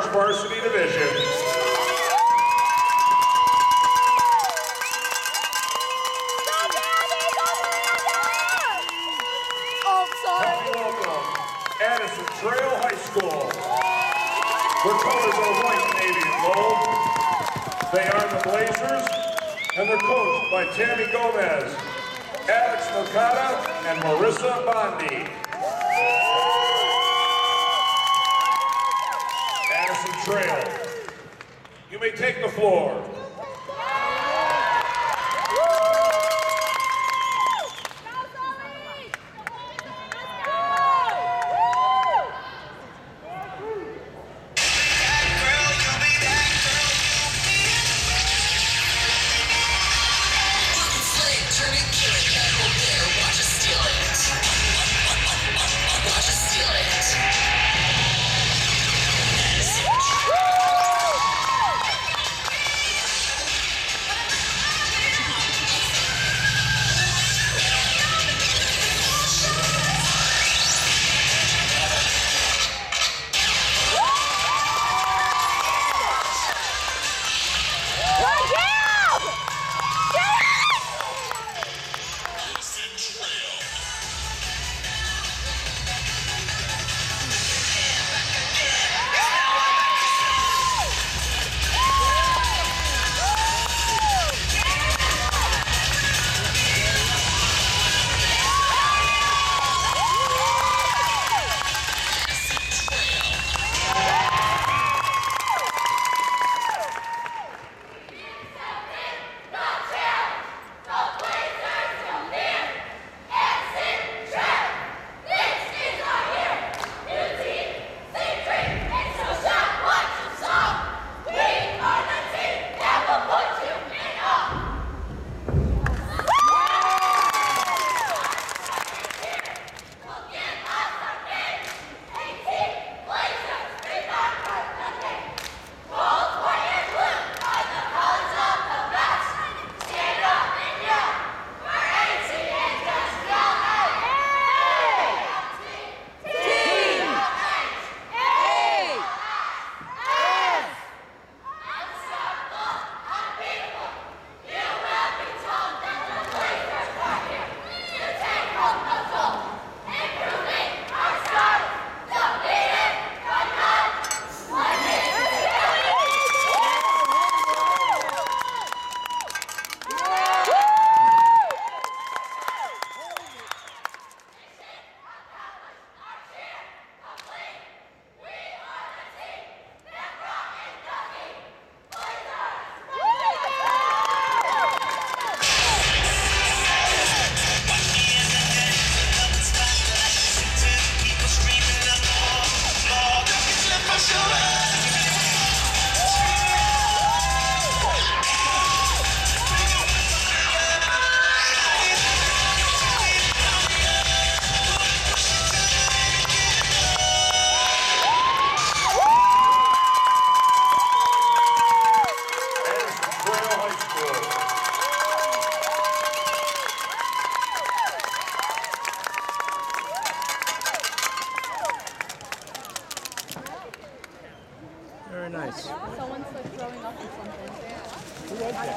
Orange Varsity Division. Oh, sorry. Welcome Addison Trail High School. Their colors are white, navy, and gold. They are the Blazers, and they're coached by Tammy Gomez, Alex Mercado, and Marissa Bondi. Addison Trail, you may take the floor. nice. Someone's like throwing up or something.